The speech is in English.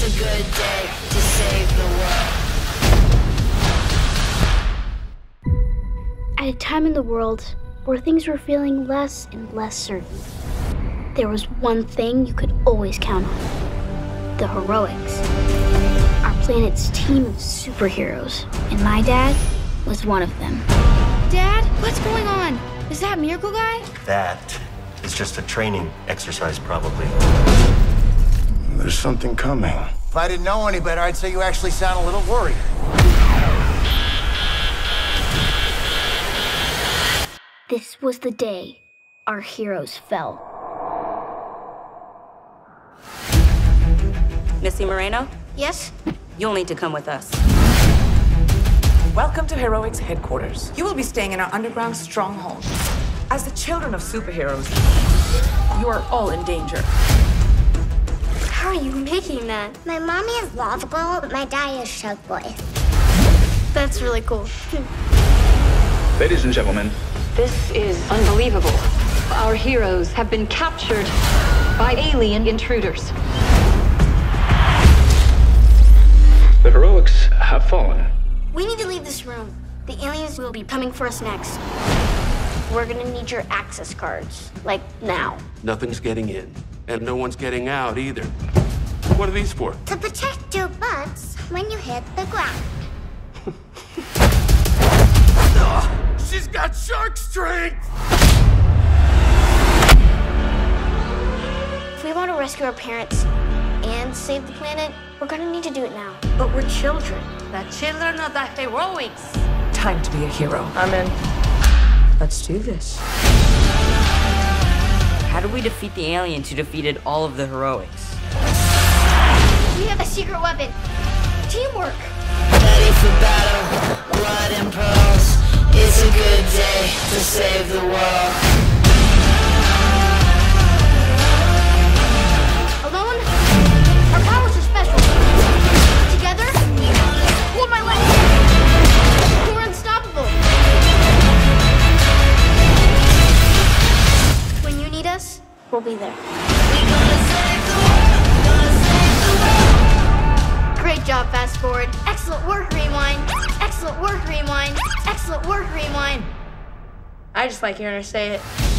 It's a good day to save the world. At a time in the world where things were feeling less and less certain, there was one thing you could always count on the heroics. Our planet's team of superheroes, and my dad was one of them. Dad, what's going on? Is that Miracle Guy? That is just a training exercise, probably. There's something coming. If I didn't know any better, I'd say you actually sound a little worried. This was the day our heroes fell. Missy Moreno, Yes? you'll need to come with us. Welcome to Heroics headquarters. You will be staying in our underground stronghold. As the children of superheroes, you are all in danger. How are you making that? My mommy is Lava Girl, but my daddy is Shark Boy. That's really cool. Ladies and gentlemen, This is unbelievable. Our heroes have been captured by alien intruders. the heroics have fallen. We need to leave this room. The aliens will be coming for us next. We're gonna need your access cards. Like now. Nothing's getting in, and no one's getting out either. What are these for? To protect your butts when you hit the ground. She's got shark strength! If we want to rescue our parents and save the planet, we're gonna need to do it now. But we're children. The children of the heroics. Time to be a hero. I'm in. Let's do this. How did we defeat the aliens who defeated all of the heroics? We have a secret weapon. Teamwork. Ready for battle, blood and pearls. It's a good day to save the world. Be there. Great job, fast forward. Excellent work, rewind. Excellent work, rewind. Excellent work, rewind. I just like hearing her say it.